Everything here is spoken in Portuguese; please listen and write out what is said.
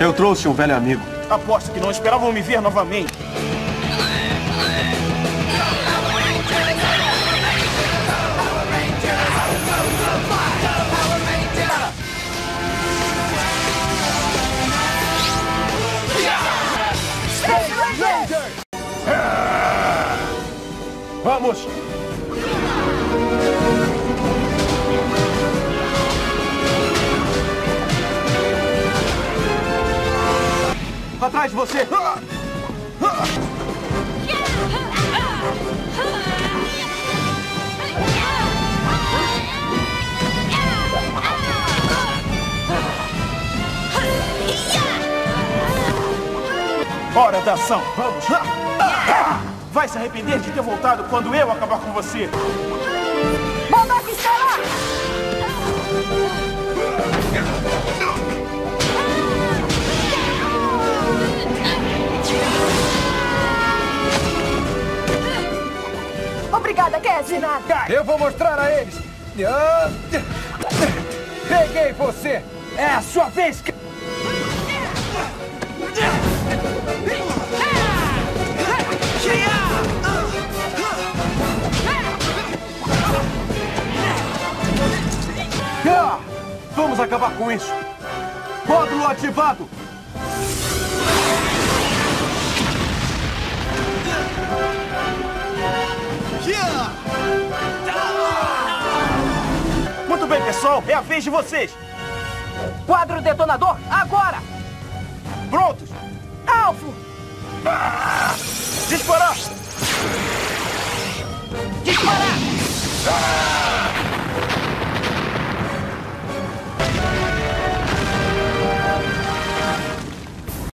Eu trouxe um velho amigo. Aposto que não esperavam me ver novamente. Vamos! Atrás de você! Hora da ação. Vamos. Vai se arrepender de ter voltado quando eu acabar com você. Bomba pistola! Obrigada, Cassie. Eu vou mostrar a eles. Peguei você. É a sua vez. Ah! Vamos acabar com isso! Módulo ativado! Pessoal. É a vez de vocês. Quadro detonador, agora! Prontos? Alvo! Disparar! Disparar!